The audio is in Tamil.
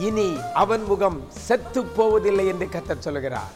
இனி அவன் முகம் செத்து போவதில்லை என்று கத்தர் சொல்கிறார்